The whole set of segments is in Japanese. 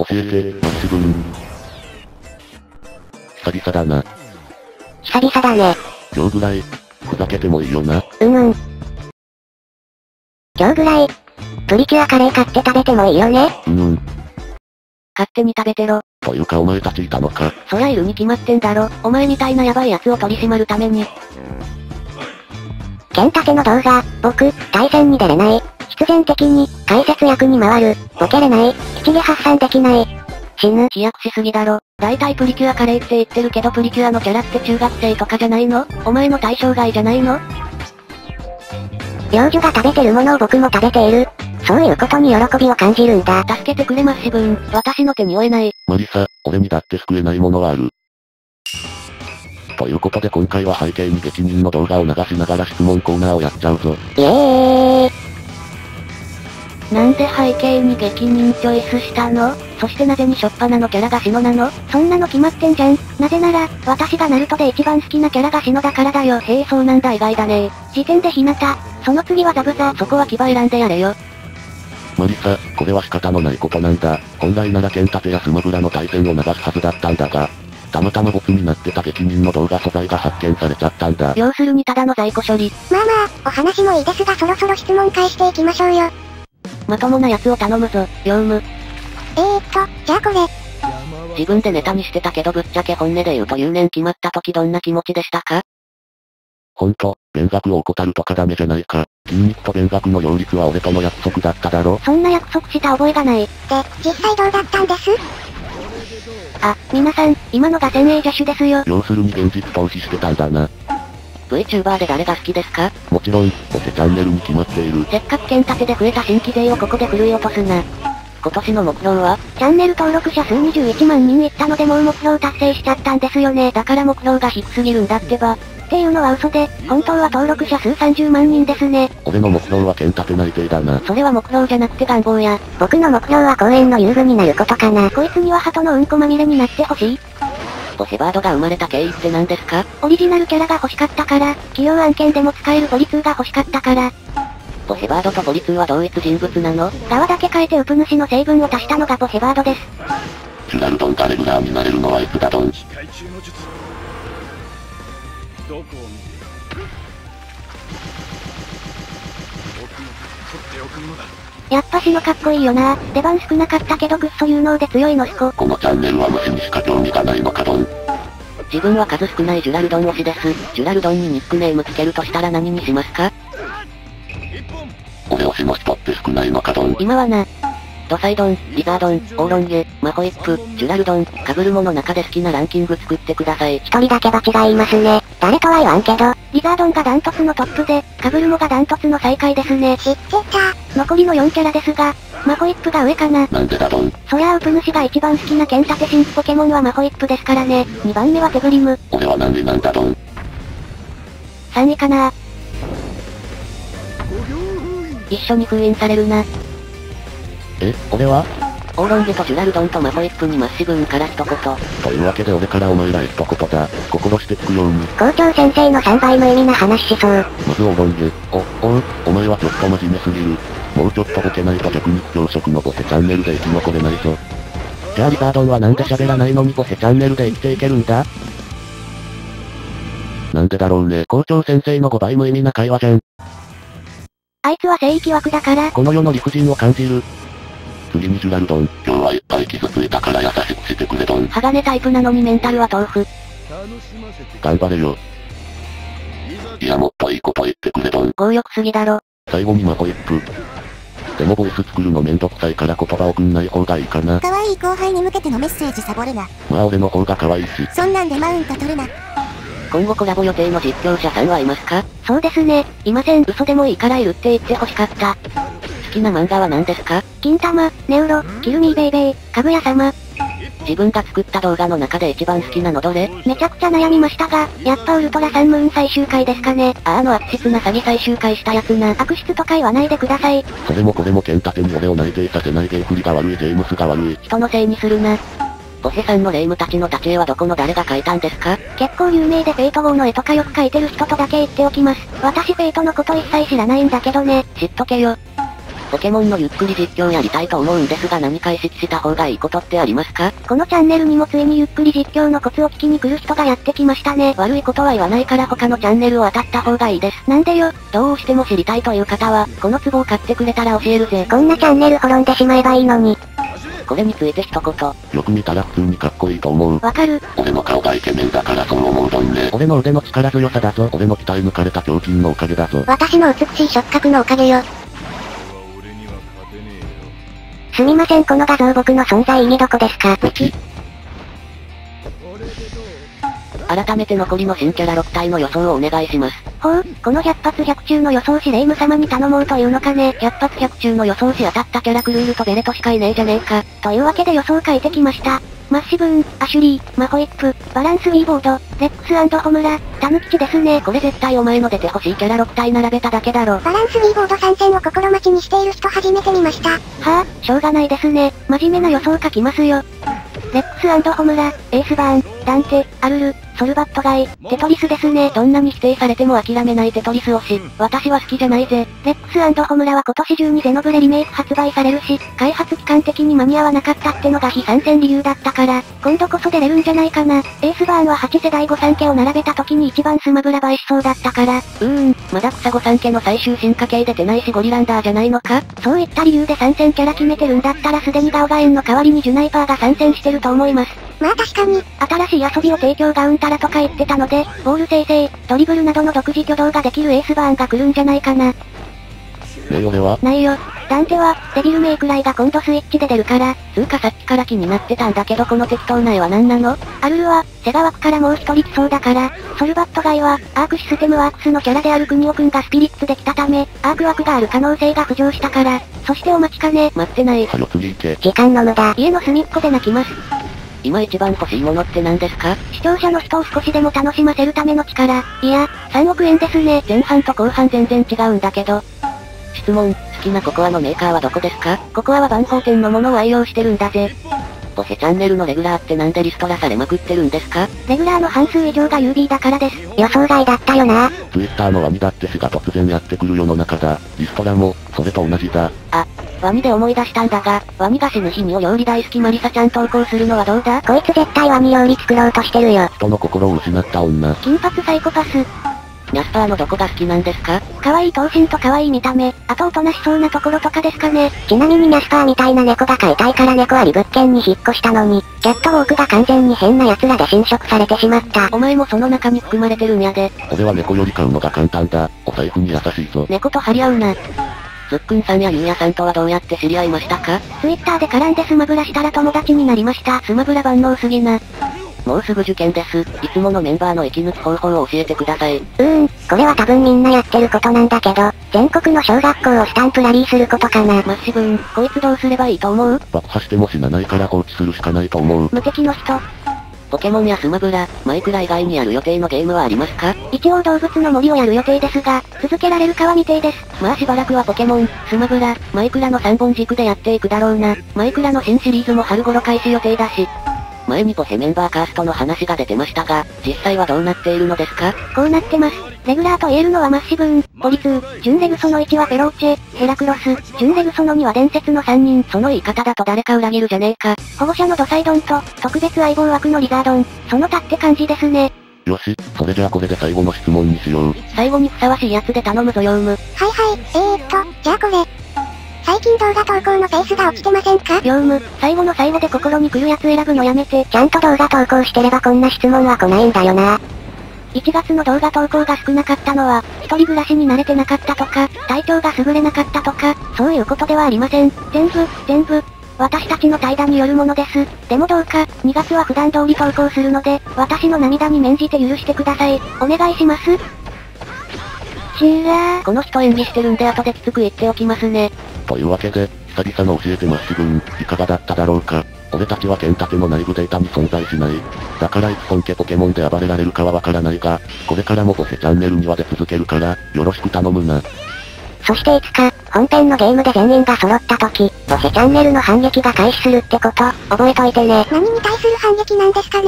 教えて、マッシブン。久々だな。久々だね。今日ぐらい、ふざけてもいいよな。うんうん。今日ぐらい、プリキュアカレー買って食べてもいいよね。うんうん。勝手に食べてろ。というかお前たちいたのか。そりゃいるに決まってんだろ。お前みたいなヤバい奴を取り締まるために。剣立ての動画、僕、対戦に出れない。必然的に、解説役に回る。ボケれない。七毛発散できない。死ぬ。飛躍しすぎだろ。大体プリキュアカレーって言ってるけどプリキュアのキャラって中学生とかじゃないの？お前の対象外じゃないの？幼女が食べてるものを僕も食べている。そういうことに喜びを感じるんだ。助けてくれマッシブン。私の手に負えない。マリサ、俺にだって救えないものはある。ということで今回は背景に激人の動画を流しながら質問コーナーをやっちゃうぞ。イエーイなんで背景に激人チョイスしたの？そしてなぜにしょっぱなのキャラがシノなの？そんなの決まってんじゃん。なぜなら、私がナルトで一番好きなキャラがシノだからだよ。へえそうなんだ意外だね時点でヒナタ。その次はザブザ。そこは牙選んでやれよ。マリサ、これは仕方のないことなんだ。本来なら剣立てやスマブラの対戦を流すはずだったんだが、たまたまボツになってた激人の動画素材が発見されちゃったんだ。要するにただの在庫処理。まあまあ、お話もいいですがそろそろ質問返していきましょうよ。まともな奴を頼むぞ、業務。えーっと、じゃあこれ。自分でネタにしてたけどぶっちゃけ本音で言うと留年決まった時どんな気持ちでしたか？ほんと、弁学を怠るとかダメじゃないか。筋肉と弁学の両立は俺との約束だっただろ。そんな約束した覚えがない。で、実際どうだったんです？あ、皆さん、今のが先鋭者種ですよ。要するに現実投資してたんだな。VTuber で誰が好きですか？もちろん、ボセチャンネルに決まっている。せっかく剣立てで増えた新規勢をここで振るい落とすな。今年の目標は？チャンネル登録者数21万人いったのでもう目標達成しちゃったんですよね。だから目標が低すぎるんだってば。っていうのは嘘で、本当は登録者数30万人ですね。俺の目標は剣立て内定だな。それは目標じゃなくて願望や。僕の目標は公園の遊具になることかな。こいつには鳩のうんこまみれになってほしい。ボセバードが生まれた経緯って何ですか？オリジナルキャラが欲しかったから、企業案件でも使えるボリ2が欲しかったから。ボヘバードとボリ2は同一人物なの？側だけ変えてウプ主の成分を足したのがボヘバードです。ジュラルドンがレギュラーになれるのはいつだドン。機械中の術どこを見て僕も取っておくものだやっぱしのかっこいいよな出番少なかったけどぐっそ有能で強いのしこ。このチャンネルは虫にしか興味がないのかドン。自分は数少ないジュラルドン推しです。ジュラルドンにニックネームつけるとしたら何にしますか？俺推しの人って少ないのかドン。今はな。ドサイドン、リザードン、オーロンゲ、マホイップ、ジュラルドン、カブルモの中で好きなランキング作ってください。一人だけ場違いますね。誰とは言わんけど、リザードンがダントツのトップで、カブルモがダントツの最下位ですね。知ってた。残りの4キャラですが、マホイップが上かな。なんでだドン。そりゃあウプ主が一番好きな剣立て新ポケモンはマホイップですからね。2番目はテグリム。俺は何位なんだドン。3位かな一緒に封印されるな。え、俺は？オーロンゲとジュラルドンとマホイップにマッシブンから一言。というわけで俺からお前らへ一言だ。心してくように。校長先生の3倍無意味な話しそう。まずオロンゲ。お、おう、お前はちょっと真面目すぎる。もうちょっとボケないと逆に教職のボセチャンネルで生き残れないぞ。じゃあリザードンはなんで喋らないのにボセチャンネルで生きていけるんだなんでだろうね。校長先生の5倍無意味な会話じゃん。あいつは聖域枠だから、この世の理不尽を感じる。次にジュラルドン。今日はいっぱい傷ついたから優しくしてくれドン。鋼タイプなのにメンタルは豆腐。頑張れよ。いやもっといいこと言ってくれドン。強欲すぎだろ。最後にマホイップ。でもボイス作るのめんどくさいから言葉送んない方がいいかな。可愛い後輩に向けてのメッセージサボるな。まあ俺の方が可愛いし。そんなんでマウント取るな。今後コラボ予定の実況者さんはいますか？そうですね。いません。嘘でもいいからいるって言って欲しかった。好きな漫画は何ですか？金玉、ネウロ、キルミーベイベイ、かぐや様。自分が作った動画の中で一番好きなのどれ？めちゃくちゃ悩みましたが、やっぱウルトラサンムーン最終回ですかね。ああの悪質な詐欺最終回したやつな。悪質とか言わないでください。それもこれも剣盾に俺を内定させないゲーフリが悪いジェームスが悪い。人のせいにするな。ボヘさんの霊夢たちの立ち絵はどこの誰が描いたんですか？結構有名でフェイト号の絵とかよく描いてる人とだけ言っておきます。私フェイトのこと一切知らないんだけどね。知っとけよ。ポケモンのゆっくり実況やりたいと思うんですが何か意識した方がいいことってありますか？このチャンネルにもついにゆっくり実況のコツを聞きに来る人がやってきましたね。悪いことは言わないから他のチャンネルを当たった方がいいです。なんでよ？どうしても知りたいという方は、このツボを買ってくれたら教えるぜ。こんなチャンネル滅んでしまえばいいのに。これについて一言。よく見たら普通にかっこいいと思う。わかる。俺の顔がイケメンだからそう思うどんね。俺の腕の力強さだぞ。俺の鍛え抜かれた胸筋のおかげだぞ。私の美しい触覚のおかげよ。すみませんこの画像僕の存在意味どこですか？改めて残りの新キャラ6体の予想をお願いします。ほう、この100発100中の予想士レイム様に頼もうというのかね。100発100中の予想し当たったキャラクルールとベレトしかいねえじゃねえか。というわけで予想書いてきました。マッシブーン、アシュリー、マホイップ、バランスウィーボード、レックスホムラ、タヌキチですね。これ絶対お前の出てほしいキャラ6体並べただけだろ。バランスウィーボード参戦を心待ちにしている人初めて見ました。はあ、しょうがないですね。真面目な予想書きますよ。レックスホムラ、エースバーン、ダンテ、アルル、ソルバットガイ、テトリスですね。どんなに否定されても諦めないテトリス推し。私は好きじゃないぜ。レックスホムラは今年中にゼノブレリメイク発売されるし、開発期間的に間に合わなかったってのが非参戦理由だったから、今度こそ出れるんじゃないかな。エースバーンは8世代御三家を並べた時に一番スマブラ映えしそうだったから、うーん、まだ草子三家の最終進化系出てないしゴリランダーじゃないのか？そういった理由で参戦キャラ決めてるんだったらすでにガオガエンの代わりにジュナイパーが参戦してると思います。まあ確かに、新しい遊びを提供がうんたらとか言ってたので、ボール生成、ドリブルなどの独自挙動ができるエースバーンが来るんじゃないかな。ねえ俺は、ないよ。ダンテは、デビルメイクライが今度スイッチで出るから、つうかさっきから気になってたんだけどこの適当な絵は何なの？アルルは、セガ枠からもう一人来そうだから、ソルバットガイは、アークシステムワークスのキャラであるクニオくんがスピリッツできたため、アーク枠がある可能性が浮上したから、そしてお待ちかね、待ってない。はよ次行け。時間の無駄。家の隅っこで泣きます。今一番欲しいものって何ですか？視聴者の人を少しでも楽しませるための力。いや、3億円ですね。前半と後半全然違うんだけど。質問、好きなココアのメーカーはどこですか？ココアは万宝店のものを愛用してるんだぜ。ポヘチャンネルのレギュラーってなんでリストラされまくってるんですか？レギュラーの半数以上が UB だからです。予想外だったよな。ツイッターのワニだって死が突然やってくる世の中だ。リストラも、それと同じだ。ワニで思い出したんだが、ワニが死ぬ日にお料理大好きマリサちゃん投稿するのはどうだ？こいつ絶対ワニ料理作ろうとしてるよ。人の心を失った女。金髪サイコパス。ニャスパーのどこが好きなんですか？可愛い頭身と可愛い見た目、あとおとなしそうなところとかですかね。ちなみにニャスパーみたいな猫が飼いたいから猫あり物件に引っ越したのに、キャットウォークが完全に変な奴らで侵食されてしまった。お前もその中に含まれてるんやで。俺は猫より買うのが簡単だ。お財布に優しいぞ。猫と張り合うな。つっくんさんやゆうやさんとはどうやって知り合いましたか？ツイッターで絡んでスマブラしたら友達になりました。スマブラ万能すぎな。もうすぐ受験です。いつものメンバーの息抜き方法を教えてください。うーん、これは多分みんなやってることなんだけど、全国の小学校をスタンプラリーすることかな。マッシブーン、こいつどうすればいいと思う？爆破しても死なないから放置するしかないと思う。無敵の人。ポケモンやスマブラ、マイクラ以外にやる予定のゲームはありますか？一応動物の森をやる予定ですが、続けられるかは未定です。まあしばらくはポケモン、スマブラ、マイクラの3本軸でやっていくだろうな。マイクラの新シリーズも春頃開始予定だし。前にポヘメンバーカーストの話が出てましたが、実際はどうなっているのですか？こうなってます。レギュラーと言えるのはマッシブーン、ポリツー、準レグその1はペローチェ、ヘラクロス、準レグその2は伝説の3人、その言い方だと誰か裏切るじゃねえか。保護者のドサイドンと、特別相棒枠のリザードン、その他って感じですね。よし、それじゃあこれで最後の質問にしよう。最後にふさわしいやつで頼むぞヨウム。はいはい、えーっと、じゃあこれ。最近動画投稿のペースが落ちてませんか？業務、最後の最後で心に来るやつ選ぶのやめて、ちゃんと動画投稿してればこんな質問は来ないんだよな。1月の動画投稿が少なかったのは、一人暮らしに慣れてなかったとか、体調が優れなかったとか、そういうことではありません。全部、全部、私たちの怠惰によるものです。でもどうか、2月は普段通り投稿するので、私の涙に免じて許してください。お願いします。ちらー。この人演技してるんで後できつく言っておきますね。というわけで、久々の教えてまっしぐん、いかがだっただろうか。俺たちは剣盾の内部データに存在しない。だからいつ本家ポケモンで暴れられるかはわからないが、これからもボセチャンネルには出続けるから、よろしく頼むな。そしていつか、本編のゲームで全員が揃った時、ボセチャンネルの反撃が開始するってこと、覚えといてね。何に対する反撃なんですかね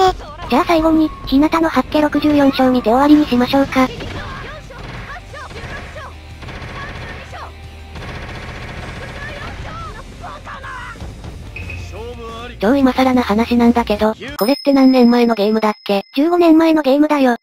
じゃあ最後に、日向の八家64勝見て終わりにしましょうか。超今更な話なんだけど、これって何年前のゲームだっけ ?15 年前のゲームだよ。